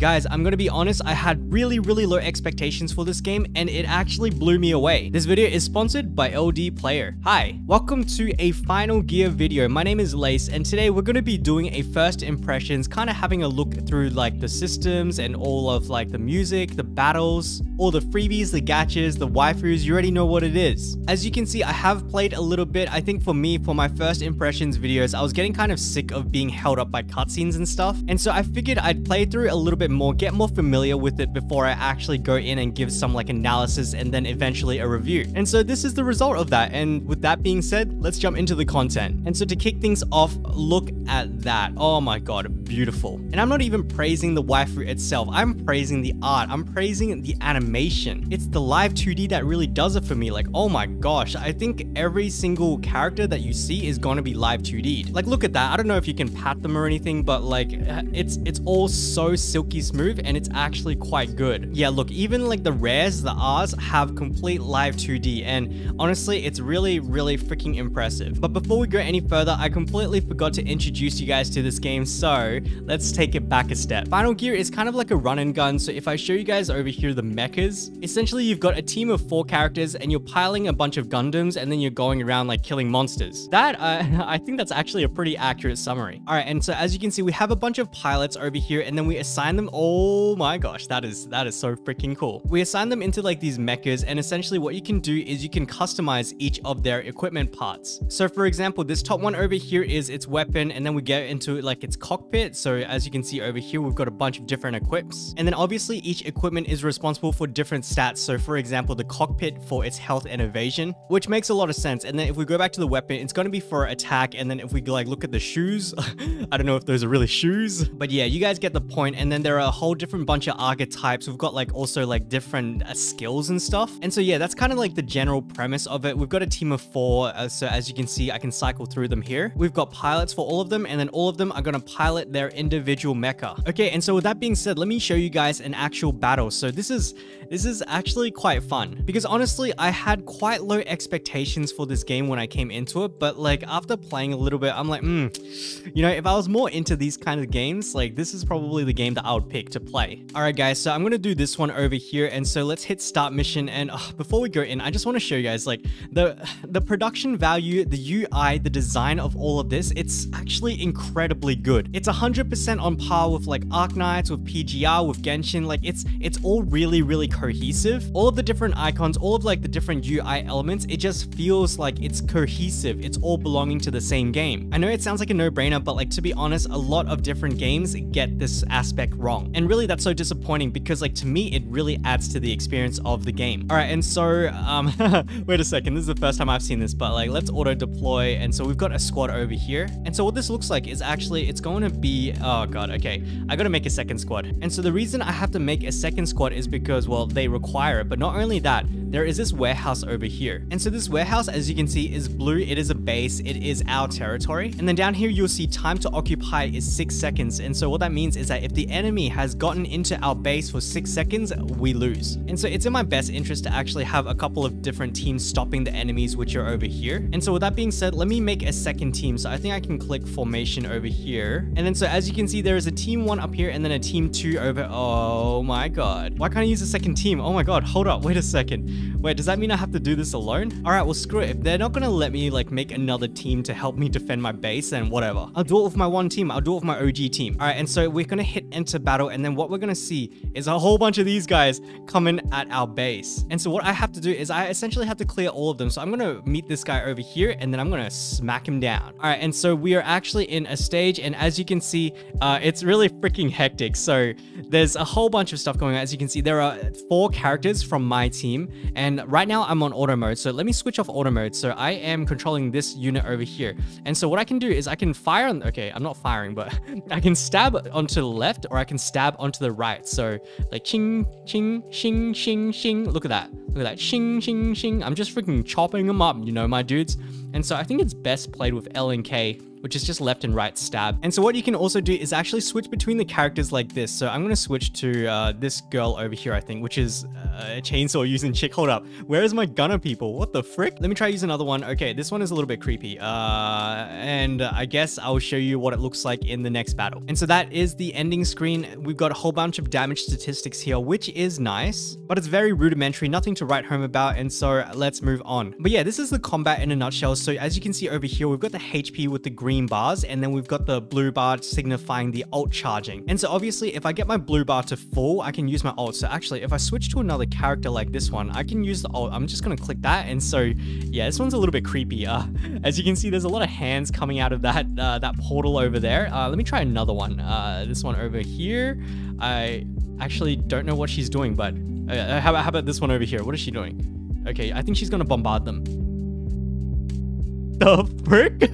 Guys, I'm gonna be honest, I had really, really low expectations for this game and it actually blew me away. This video is sponsored by LD Player. Hi, welcome to a Final Gear video. My name is Lace and today we're gonna be doing a first impressions, kind of having a look through like the systems and all of like the music, the battles, all the freebies, the gachas, the waifus, you already know what it is. As you can see, I have played a little bit. I think for me, for my first impressions videos, I was getting kind of sick of being held up by cutscenes and stuff. And so I figured I'd play through a little bit more, get more familiar with it before I actually go in and give some like analysis and then eventually a review. And so this is the result of that. And with that being said, let's jump into the content. And so to kick things off, look at that. Oh my god, beautiful. And I'm not even praising the waifu itself. I'm praising the art. I'm praising the animation. It's the live 2D that really does it for me. Like, oh my gosh, I think every single character that you see is to be live 2D. Like, look at that. I don't know if you can pat them or anything, but like, uh, it's it's all so silky smooth and it's actually quite good. Yeah, look, even like the rares, the R's have complete live 2D and honestly, it's really, really freaking impressive. But before we go any further, I completely forgot to introduce you guys to this game, so let's take it back a step. Final Gear is kind of like a run and gun, so if I show you guys over here the mechas, essentially you've got a team of four characters and you're piling a bunch of Gundams and then you're going around like killing monsters. That, uh, I think that's actually a pretty accurate summary. All right, and so as you can see, we have a bunch of pilots over here and then we assign them, oh my gosh, that is, that is so freaking cool. We assign them into like these mechas and essentially what you can do is you can customize each of their equipment parts. So for example, this top one over here is its weapon and then we get into like its cockpit. So as you can see over here, we've got a bunch of different equips. And then obviously each equipment is responsible for different stats. So for example, the cockpit for its health and evasion, which makes a lot of sense. And then if we go back to the weapon, it's going to be for attack. And then if we like look at the shoes, I don't know if those are really shoes, but yeah, you guys get the point. And then there are a whole different bunch of archetypes. We've got like also like different uh, skills and stuff. And so yeah, that's kind of like the general premise of it. We've got a team of four. Uh, so as you can see, I can cycle through them here. We've got pilots for all of them. And then all of them are going to pilot their individual mecha. Okay. And so with that being said, let me show you guys an actual battle. So this is, this is actually quite fun because honestly, I had quite low expectations for this game when I came into it. But like after playing a little bit, I'm like, hmm, you know, if I was more into these kind of games, like this is probably the game that I would pick to play. All right, guys. So I'm to do this one over here. And so let's hit start mission. And uh, before we go in, I just want to show you guys like the, the production value, the UI, the design of all of this. It's actually incredibly good. It's 100% on par with like Arknights, with PGR, with Genshin. Like it's, it's all really, really cohesive. All of the different icons, all of like the different UI elements, it just feels like it's cohesive. It's all belonging to the same game. I know it sounds like a no-brainer, but like to be honest, a lot of different games get this aspect wrong. And really that's so disappointing because like to me, it really adds to the experience of the game. All right, and so, um, wait a second, this is the first time I've seen this, but like let's auto deploy. And so we've got a squad over here. And so what this looks like is actually, it's going to be, oh God, okay. I got to make a second squad. And so the reason I have to make a second squad is because, well, they require it. But not only that, there is this warehouse over here. And so this warehouse, as you can see, is blue. It is a base. It is our territory. And then down here, you'll see time to occupy is six seconds. And so what that means is that if the enemy has gotten into our base for six seconds, we lose. And so it's in my best interest to actually have a couple of different teams stopping the enemies, which are over here. And so with that being said, let me make a second team. So I think I can click formation over here. And then so as you can see, there is a team one up here and then a team two over. Oh my God. Why can't I use a second team? Oh my God. Hold up. Wait a second. Wait, does that mean I have to do this alone? All right, well, screw it. If they're not going to let me like make another team to help me defend my base, then whatever. I'll do it with my one team. I'll do it with my OG team. All right, and so we're going to hit enter battle. And then what we're to see is a whole bunch of these guys coming at our base. And so what I have to do is I essentially have to clear all of them. So I'm to meet this guy over here and then I'm to smack him down. All right, and so we are actually in a stage. And as you can see, uh, it's really freaking hectic. So there's a whole bunch of stuff going on. As you can see, there are four characters from my team. And right now I'm on auto mode. So let me switch off auto mode. So I am controlling this unit over here. And so what I can do is I can fire on, okay, I'm not firing, but I can stab onto the left or I can stab onto the right. So like ching, ching, shing, shing, shing. Look at that. Look at that. Shing, shing, shing. I'm just freaking chopping them up, you know, my dudes. And so I think it's best played with L and K which is just left and right stab. And so what you can also do is actually switch between the characters like this. So I'm going to switch to uh, this girl over here, I think, which is, uh, a chainsaw using chick. Hold up. Where is my gunner people? What the frick? Let me try use another one. Okay, this one is a little bit creepy. Uh, and I guess I'll show you what it looks like in the next battle. And so that is the ending screen. We've got a whole bunch of damage statistics here, which is nice, but it's very rudimentary, nothing to write home about. And so let's move on. But yeah, this is the combat in a nutshell. So as you can see over here, we've got the HP with the green bars, and then we've got the blue bar signifying the ult charging. And so obviously, if I get my blue bar to full, I can use my ult. So actually, if I switch to another character like this one, I can use the ult. I'm just to click that. And so yeah, this one's a little bit creepy. Uh, as you can see, there's a lot of hands coming out of that uh, that portal over there. Uh, let me try another one. Uh, this one over here. I actually don't know what she's doing, but uh, how, how about this one over here? What is she doing? Okay, I think she's to bombard them. The frick?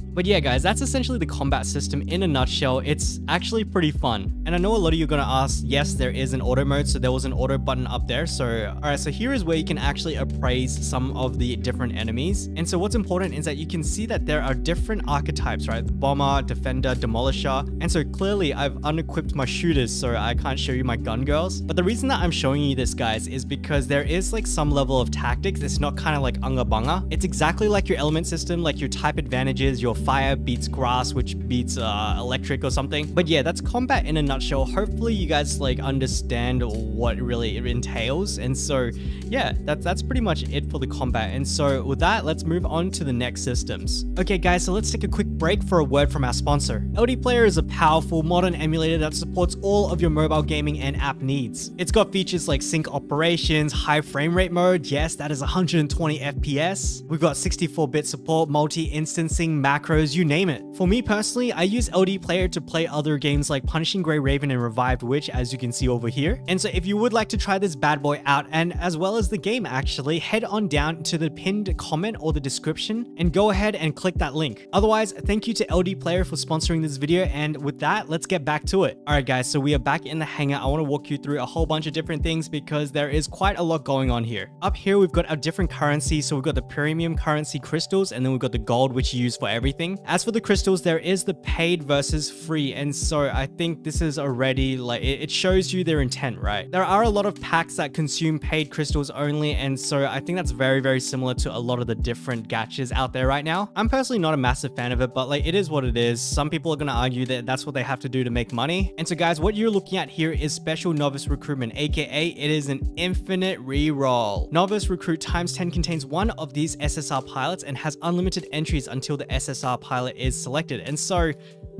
But yeah, guys, that's essentially the combat system in a nutshell. It's actually pretty fun. And I know a lot of you are going to ask, yes, there is an auto mode, so there was an auto button up there. So, all right, so here is where you can actually appraise some of the different enemies. And so what's important is that you can see that there are different archetypes, right? The bomber, defender, demolisher. And so clearly I've unequipped my shooters, so I can't show you my gun girls. But the reason that I'm showing you this, guys, is because there is like some level of tactics. It's not kind of like unga bunga. It's exactly like your element system, like your type advantages, your fire beats grass, which beats uh, electric or something. But yeah, that's combat in a nutshell. Hopefully you guys like understand what really it entails. And so yeah, that's, that's pretty much it for the combat. And so with that, let's move on to the next systems. Okay guys, so let's take a quick break for a word from our sponsor. LD Player is a powerful modern emulator that supports all of your mobile gaming and app needs. It's got features like sync operations, high frame rate mode, yes, that is 120 FPS. We've got 64-bit support, multi-instancing, macros, you name it. For me personally, I use LD Player to play other games like Punishing Gray Raven and Revived Witch, as you can see over here. And so if you would like to try this bad boy out, and as well as the game actually, head on down to the pinned comment or the description and go ahead and click that link. Otherwise, thank you to LD Player for sponsoring this video, and with that, let's get back to it. Alright guys, so we are back in the hangar. I want to walk you through a whole bunch of different things because there is quite a lot going on here. Up here, we've got our different currencies. So we've got the premium currency crystals, and then we've got the gold, which you use for everything. As for the crystals, there is the paid versus free. And so I think this is already like, it shows you their intent, right? There are a lot of packs that consume paid crystals only. And so I think that's very, very similar to a lot of the different gachas out there right now. I'm personally not a massive fan of it, but like it is what it is. Some people are going to argue that that's what they have to do to make money. And so guys, what you're looking at here is special novice recruitment, aka it is an infinite reroll. Novice recruit times 10 contains one of these SSR pilots and has unlimited entries until the SSR pilot is selected. And so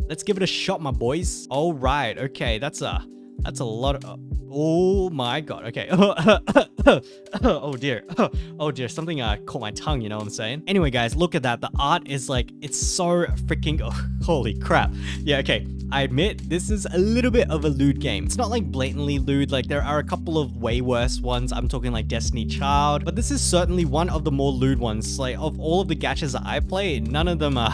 let's give it a shot, my boys. All right. Okay. That's a, that's a lot of, oh my God. Okay. oh dear. Oh dear. Something uh, caught my tongue. You know what I'm saying? Anyway, guys, look at that. The art is like, it's so freaking, oh, holy crap. Yeah. Okay. I admit this is a little bit of a lewd game. It's not like blatantly lewd, like there are a couple of way worse ones. I'm talking like Destiny Child, but this is certainly one of the more lewd ones. Like of all of the gachas that I play, none of them are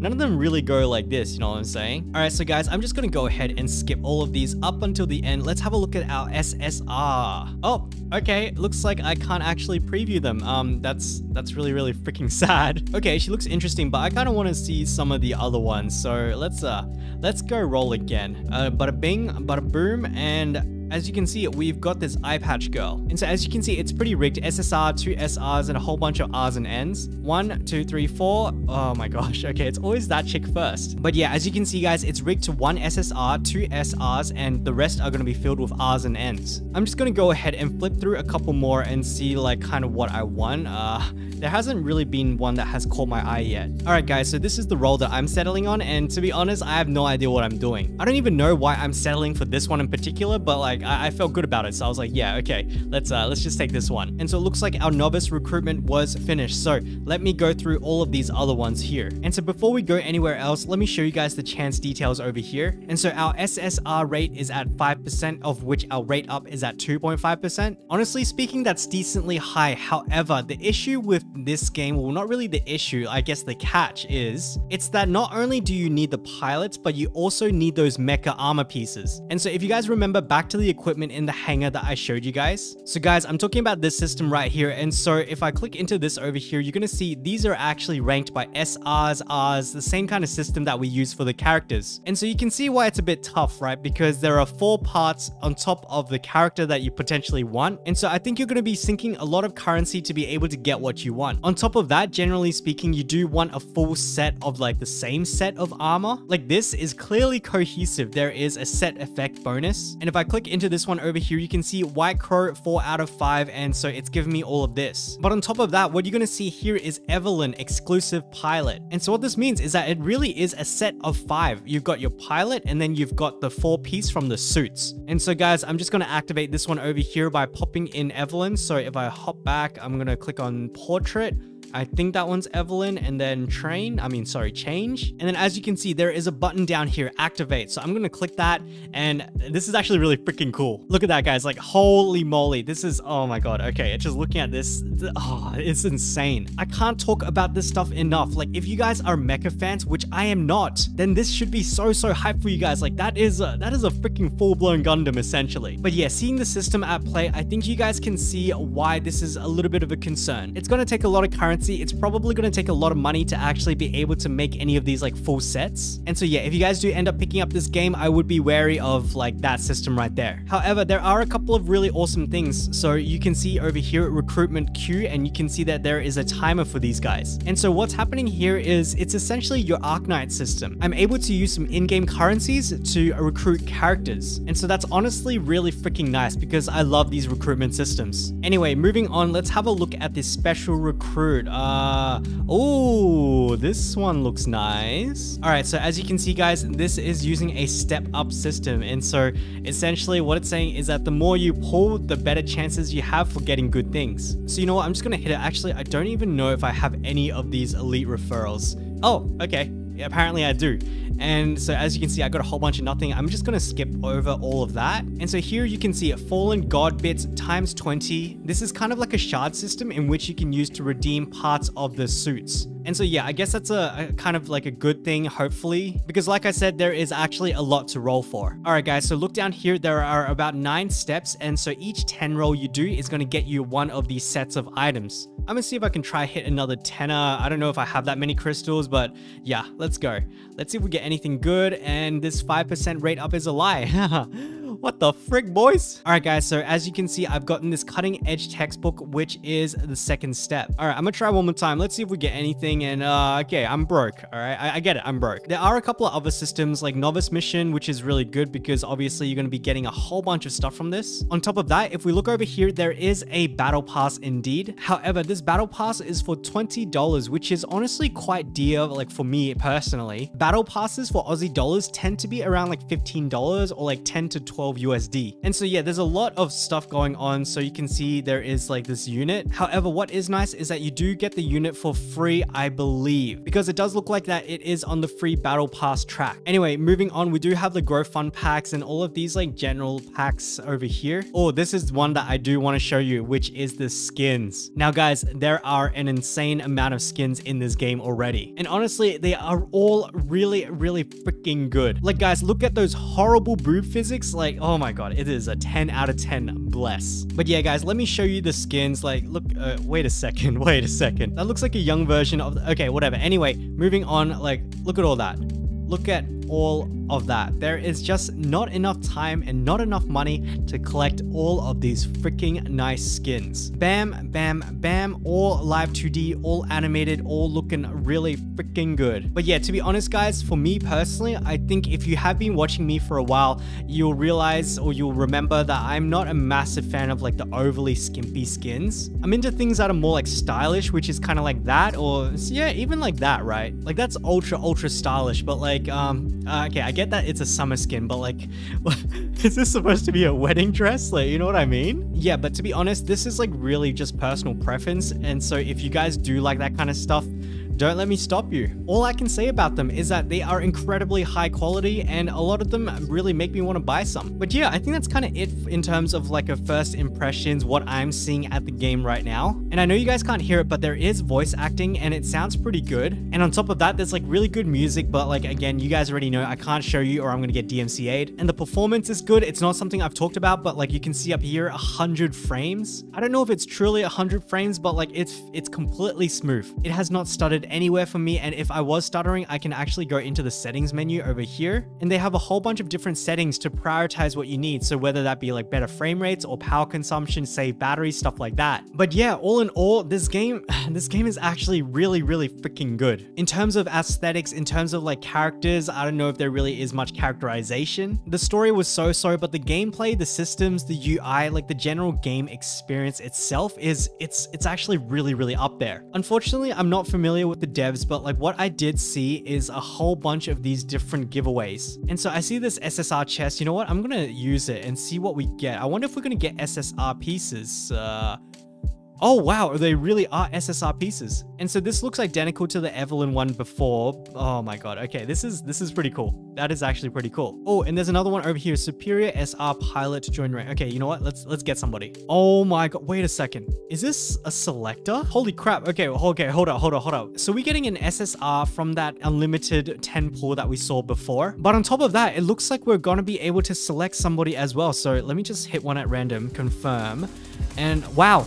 None of them really go like this, you know what I'm saying? Alright, so guys, I'm just gonna go ahead and skip all of these up until the end. Let's have a look at our SSR. Oh, okay, looks like I can't actually preview them. Um, that's that's really, really freaking sad. Okay, she looks interesting, but I kind of want to see some of the other ones. So let's uh, let's go roll again. Uh, bada bing, bada boom, and as you can see, we've got this eye patch girl. And so as you can see, it's pretty rigged. SSR, two SRs, and a whole bunch of Rs and Ns. One, two, three, four. Oh my gosh. Okay, it's always that chick first. But yeah, as you can see, guys, it's rigged to one SSR, two SRs, and the rest are going to be filled with Rs and Ns. I'm just going to go ahead and flip through a couple more and see like kind of what I want. Uh, there hasn't really been one that has caught my eye yet. Alright guys, so this is the roll that I'm settling on, and to be honest, I have no idea what I'm doing. I don't even know why I'm settling for this one in particular, but like, like I, I, felt good about it. So I was like, yeah, okay, let's uh, let's just take this one. And so it looks like our novice recruitment was finished. So let me go through all of these other ones here. And so before we go anywhere else, let me show you guys the chance details over here. And so our SSR rate is at 5%, of which our rate up is at 2.5%. Honestly speaking, that's decently high. However, the issue with this game, well, not really the issue, I guess the catch is, it's that not only do you need the pilots, but you also need those mecha armor pieces. And so if you guys remember back to the equipment in the hangar that I showed you guys. So guys, I'm talking about this system right here. And so if I click into this over here, you're going to see these are actually ranked by SRs, Rs, the same kind of system that we use for the characters. And so you can see why it's a bit tough, right? Because there are four parts on top of the character that you potentially want. And so I think you're going to be sinking a lot of currency to be able to get what you want. On top of that, generally speaking, you do want a full set of like the same set of armor. Like this is clearly cohesive. There is a set effect bonus. And if I click into this one over here, you can see White Crow 4 out of 5. And so it's giving me all of this. But on top of that, what you're going to see here is Evelyn exclusive pilot. And so what this means is that it really is a set of five. You've got your pilot and then you've got the four piece from the suits. And so guys, I'm just going to activate this one over here by popping in Evelyn. So if I hop back, I'm going to click on portrait I think that one's Evelyn and then train, I mean, sorry, change. And then as you can see, there is a button down here, activate. So I'm going to click that and this is actually really freaking cool. Look at that guys, like holy moly. This is, oh my God. Okay. Just looking at this, oh, it's insane. I can't talk about this stuff enough. Like if you guys are mecha fans, which I am not, then this should be so, so hype for you guys. Like that is a, that is a freaking full blown Gundam essentially. But yeah, seeing the system at play, I think you guys can see why this is a little bit of a concern. It's going to take a lot of currency currency, it's probably going to take a lot of money to actually be able to make any of these like full sets. And so yeah, if you guys do end up picking up this game, I would be wary of like that system right there. However, there are a couple of really awesome things. So you can see over here at recruitment queue and you can see that there is a timer for these guys. And so what's happening here is it's essentially your Arknight system. I'm able to use some in-game currencies to recruit characters. And so that's honestly really freaking nice because I love these recruitment systems. Anyway, moving on, let's have a look at this special recruit. Uh, oh, this one looks nice. All right, so as you can see, guys, this is using a step up system. And so essentially what it's saying is that the more you pull, the better chances you have for getting good things. So you know what? I'm just going to hit it. Actually, I don't even know if I have any of these elite referrals. Oh, okay. Apparently I do. And so as you can see, I got a whole bunch of nothing. I'm just to skip over all of that. And so here you can see a Fallen God Bits times 20. This is kind of like a shard system in which you can use to redeem parts of the suits. And so yeah, I guess that's a, a, kind of like a good thing, hopefully, because like I said, there is actually a lot to roll for. All right, guys, so look down here. There are about nine steps, and so each 10 roll you do is to get you one of these sets of items. I'm gonna see if I can try hit another tenner. I don't know if I have that many crystals, but yeah, let's go. Let's see if we get anything good, and this 5% rate up is a lie. What the frick, boys? All right, guys, so as you can see, I've gotten this cutting edge textbook, which is the second step. All right, I'm gonna try one more time. Let's see if we get anything. And uh, okay, I'm broke. All right, I, I get it, I'm broke. There are a couple of other systems like Novice Mission, which is really good because obviously you're gonna be getting a whole bunch of stuff from this. On top of that, if we look over here, there is a battle pass indeed. However, this battle pass is for $20, which is honestly quite dear, like for me personally. Battle passes for Aussie dollars tend to be around like $15 or like 10 to 12 USD. And so yeah, there's a lot of stuff going on. So you can see there is like this unit. However, what is nice is that you do get the unit for free, I believe, because it does look like that it is on the free battle pass track. Anyway, moving on, we do have the grow fund packs and all of these like general packs over here. Oh, this is one that I do want to show you, which is the skins. Now guys, there are an insane amount of skins in this game already. And honestly, they are all really, really freaking good. Like guys, look at those horrible boob physics. Like, oh my god, it is a 10 out of 10 bless. But yeah, guys, let me show you the skins. Like, look, uh, wait a second, wait a second. That looks like a young version of, okay, whatever. Anyway, moving on, like, look at all that. Look at all of that. There is just not enough time and not enough money to collect all of these freaking nice skins. Bam, bam, bam, all live 2D, all animated, all looking really freaking good. But yeah, to be honest guys, for me personally, I think if you have been watching me for a while, you'll realize or you'll remember that I'm not a massive fan of like the overly skimpy skins. I'm into things that are more like stylish, which is kind of like that or yeah, even like that, right? Like that's ultra, ultra stylish, but like, um, uh, okay, I get that it's a summer skin, but like, is this supposed to be a wedding dress? Like, you know what I mean? Yeah, but to be honest, this is like really just personal preference. And so if you guys do like that kind of stuff, don't let me stop you. All I can say about them is that they are incredibly high quality and a lot of them really make me want to buy some. But yeah, I think that's kind of it in terms of like a first impressions, what I'm seeing at the game right now. And I know you guys can't hear it, but there is voice acting and it sounds pretty good. And on top of that, there's like really good music, but like again, you guys already know I can't show you or I'm gonna get DMCA'd. And the performance is good. It's not something I've talked about, but like you can see up here, 100 frames. I don't know if it's truly 100 frames, but like it's it's completely smooth. It has not stuttered anywhere for me. And if I was stuttering, I can actually go into the settings menu over here. And they have a whole bunch of different settings to prioritize what you need. So whether that be like better frame rates or power consumption, save battery, stuff like that. But yeah, all in all, this game, this game is actually really, really freaking good. In terms of aesthetics, in terms of like characters, I don't know if there really is much characterization. The story was so-so, but the gameplay, the systems, the UI, like the general game experience itself is, it's, it's actually really, really up there. Unfortunately, I'm not familiar with the devs, but like what I did see is a whole bunch of these different giveaways. And so I see this SSR chest, you know what? I'm gonna use it and see what we get. I wonder if we're gonna get SSR pieces. Uh, Oh wow, they really are SSR pieces. And so this looks identical to the Evelyn one before. Oh my god, okay, this is this is pretty cool. That is actually pretty cool. Oh, and there's another one over here, Superior SR Pilot join rank. Okay, you know what? Let's let's get somebody. Oh my god, wait a second. Is this a selector? Holy crap. Okay, okay, hold up, hold up, hold up. So we're getting an SSR from that unlimited 10 pool that we saw before. But on top of that, it looks like we're gonna be able to select somebody as well. So let me just hit one at random, confirm. And wow,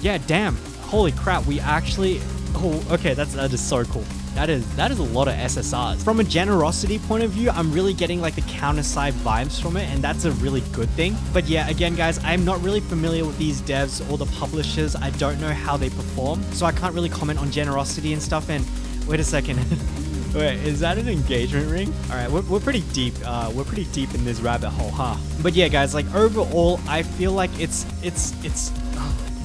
yeah, damn. Holy crap, we actually... Oh, okay, that's, that is so cool. That is that is a lot of SSRs. From a generosity point of view, I'm really getting like the CounterSide vibes from it, and that's a really good thing. But yeah, again, guys, I'm not really familiar with these devs or the publishers. I don't know how they perform, so I can't really comment on generosity and stuff. And wait a second. Wait, is that an engagement ring? All right, we're, we're pretty deep. Uh, we're pretty deep in this rabbit hole, huh? But yeah, guys, like overall, I feel like it's it's it's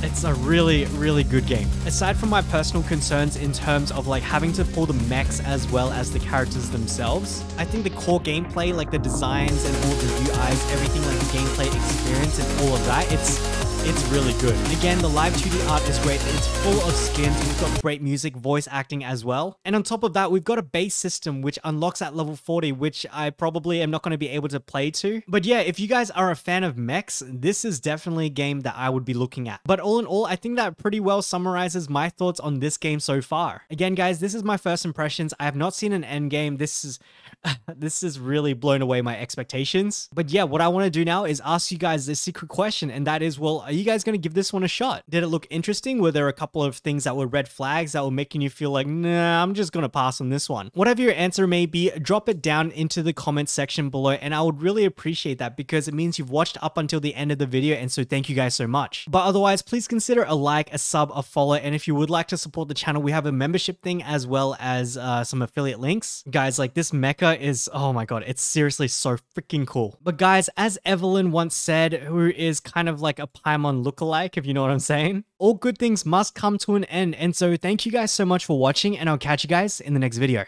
it's a really, really good game. Aside from my personal concerns in terms of like having to pull the mechs as well as the characters themselves, I think the core gameplay, like the designs and all the UIs, everything like the gameplay experience and all of that, it's it's really good. Again, the live 2D art is great. It's full of skins. We've got great music, voice acting as well. And on top of that, we've got a base system which unlocks at level 40, which I probably am not going to be able to play to. But yeah, if you guys are a fan of mechs, this is definitely a game that I would be looking at. But all in all, I think that pretty well summarizes my thoughts on this game so far. Again, guys, this is my first impressions. I have not seen an end game. This is this has really blown away my expectations. But yeah, what I want to do now is ask you guys this secret question, and that is, well, you guys going to give this one a shot? Did it look interesting? Were there a couple of things that were red flags that were making you feel like, nah, I'm just going to pass on this one? Whatever your answer may be, drop it down into the comment section below, and I would really appreciate that because it means you've watched up until the end of the video, and so thank you guys so much. But otherwise, please consider a like, a sub, a follow, and if you would like to support the channel, we have a membership thing as well as uh, some affiliate links. Guys, like this mecha is, oh my god, it's seriously so freaking cool. But guys, as Evelyn once said, who is kind of like a Paimon lookalike, if you know what I'm saying, all good things must come to an end. And so thank you guys so much for watching, and I'll catch you guys in the next video.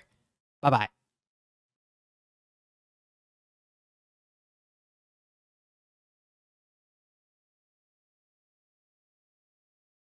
Bye bye.